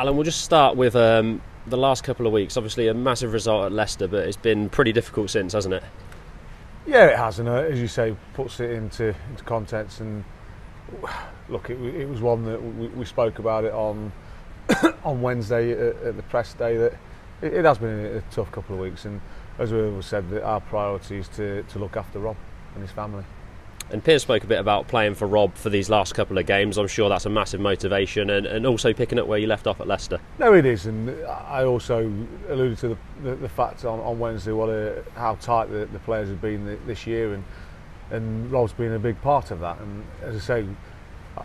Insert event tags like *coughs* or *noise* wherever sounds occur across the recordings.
Alan, we'll just start with um, the last couple of weeks. Obviously, a massive result at Leicester, but it's been pretty difficult since, hasn't it? Yeah, it has, and uh, as you say, puts it into into context. And look, it, it was one that we, we spoke about it on *coughs* on Wednesday at, at, the press day that it, it has been a, tough couple of weeks, and as we said, that our priority is to, to look after Rob and his family. And Piers spoke a bit about playing for Rob for these last couple of games. I'm sure that's a massive motivation, and, and also picking up where you left off at Leicester. No, it is, and I also alluded to the, the, the fact on, on Wednesday what a, how tight the, the players have been this year, and and Rob's been a big part of that. And as I say,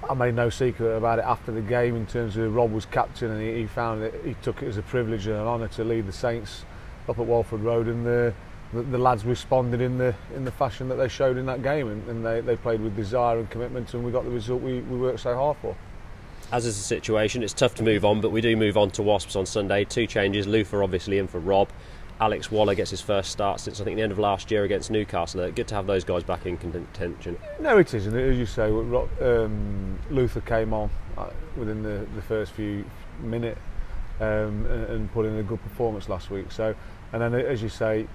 I made no secret about it after the game in terms of Rob was captain, and he, he found that he took it as a privilege and an honour to lead the Saints up at Welford Road, and the the, the, lads responded in the in the fashion that they showed in that game, and, and they, they played with desire and commitment, and we got the result we, we worked so hard for. As is the situation, it's tough to move on, but we do move on to Wasps on Sunday. Two changes: Luther obviously in for Rob. Alex Waller gets his first start since I think the end of last year against Newcastle. Good to have those guys back in contention. No, it is, and as you say, um, Luther came on uh, within the, the first few minutes um, and put in a good performance last week. So, and then as you say,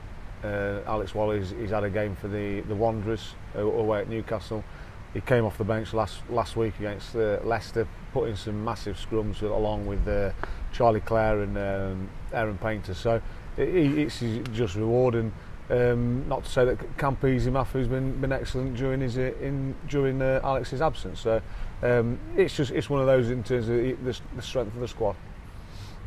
uh, Alex Waller, he's, had a game for the, the Wanderers uh, away at Newcastle. He came off the bench last last week against uh, Leicester, putting some massive scrums along with uh, Charlie Clare and um, Ehren Painter. So it, it's just rewarding. Um, not to say that Campese Ma'afu's been been excellent during his uh, in during uh, Alex's absence. So um, it's just it's one of those in terms of the, the strength of the squad.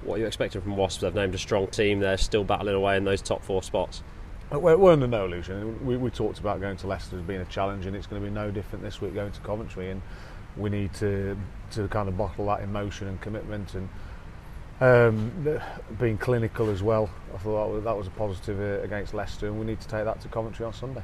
What are you expecting from Wasps? They've named a strong team. They're still battling away in those top four spots. We're, under no illusion. We, we talked about going to Leicester as being a challenge, and it's going to be no different this week going to Coventry. And we need to to kind of bottle that emotion and commitment and um, being clinical as well. I thought that was, that was a positive uh, against Leicester, and we need to take that to Coventry on Sunday.